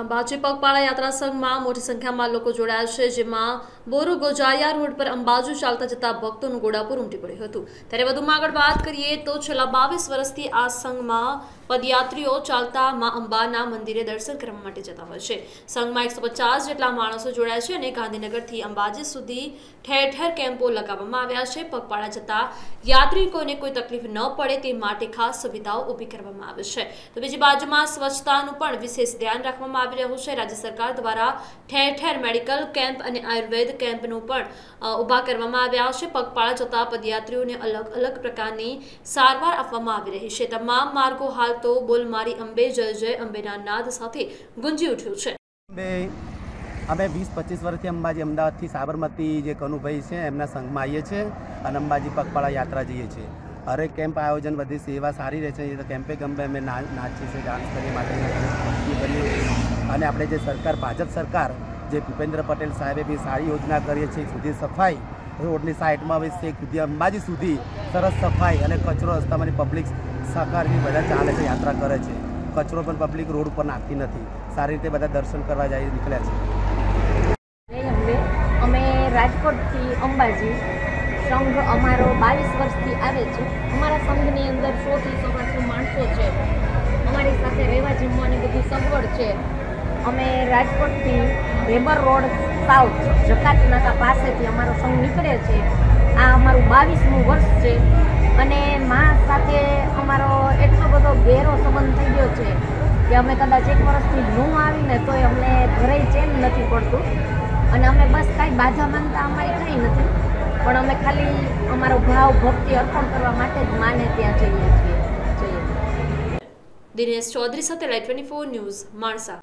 અંબાજી પગપાળા યાત્રા સંઘમાં મોટી સંખ્યામાં લોકો જોડાયા છે જેમાં બોરુ ગોજારિયા રોડ પર અંબાજુ ચાલતા જતા ભક્તોનું ગોળાપુર ઉમટી પડ્યું હતું. ત્યારે વધુમાં આગળ વાત કરીએ તો છેલ્લા બાવીસ વર્ષથી આ સંઘમાં પદયાત્રીઓ ચાલતા મા અંબાના મંદિરે દર્શન કરવા માટે જતા હોય છે. સંઘમાં એકસો પચાસ જેટલા માણસો જોડાયા છે અને ગાંધીનગરથી અંબાજી સુધી ઠેર ઠેર કેમ્પો લગાવવામાં આવ્યા છે. પગપાળા જતા યાત્રિકોને કોઈ તકલીફ ન પડે તે માટે ખાસ સુવિધાઓ ઊભી કરવામાં આવે છે. તો બીજી બાજુમાં સ્વચ્છતાનું પણ વિશેષ ધ્યાન રાખવામાં આવી રહ્યું છે. રાજ્ય સરકાર દ્વારા ઠેર ઠેર મેડિકલ કેમ્પ અને આયુર્વેદ કેમ્પનું પણ ઊભા કરવામાં આવ્યા છે. પગપાળા જતા પદયાત્રીઓને અલગ અલગ પ્રકારની સારવાર આપવામાં આવી રહી છે. તમામ માર્ગો હાલ તો બોલમારી અંબે જય જય અંબેના નાદ સાથે ગુંજી ઉઠ્યું છે. અમે વીસ પચીસ વર્ષથી અંબાજી અમદાવાદથી સાબરમતી જે કનુભાઈ છે, એમના સંઘમાં આવીએ છીએ અને અંબાજી પગપાળા યાત્રા જઈએ છીએ. હરેક કેમ્પ આયોજન બધી સેવા સારી રહે છે. એ તો કેમ્પે ગમે અમે નાચીએ છીએ, ડાન્સ કરીએ માટે અને આપણે જે સરકાર, ભાજપ સરકાર જે ભૂપેન્દ્ર પટેલ સાહેબે બી સારી યોજના કરીએ છીએ સુધી સફાઈ રોડની સાઈડમાં હવે છે, સુધી અંબાજી સુધી સરસ સફાઈ અને કચરો રસ્તામાંની પબ્લિક સહકારની બધા ચાલે છે, યાત્રા કરે છે. કચરો પણ પબ્લિક રોડ ઉપર નાખતી નથી. સારી રીતે બધા દર્શન કરવા જાય નીકળ્યા છે. અમે રાજકોટથી અંબાજી. સંઘ અમારો બાવીસ વર્ષથી આવે છે. અમારા સંઘની અંદર સોથી સવાસો માણસો છે. અમારી સાથે રહેવા જમવાની બધી સગવડ છે. અમે રાજકોટથી રેબર રોડ સાઉથ જકાત નાકા પાસેથી અમારો સંઘ નીકળે છે. આ અમારું બાવીસમું વર્ષ છે અને મા સાથે અમારો એટલો બધો ગહેરો સંબંધ થઈ ગયો છે કે અમે કદાચ એક વર્ષથી ન આવીને તોય અમને ઘરે ચેન નથી પડતું. અને અમે બસ કાંઈ બાધા માનતા અમારી કાંઈ નથી. પણ અમે ખાલી અમારો ભાવ ભક્તિ અર્પણ કરવા માટે જ માને ત્યાં જઈએ છીએ. દિનેશ ચૌધરી સાથે live twenty four news Mansa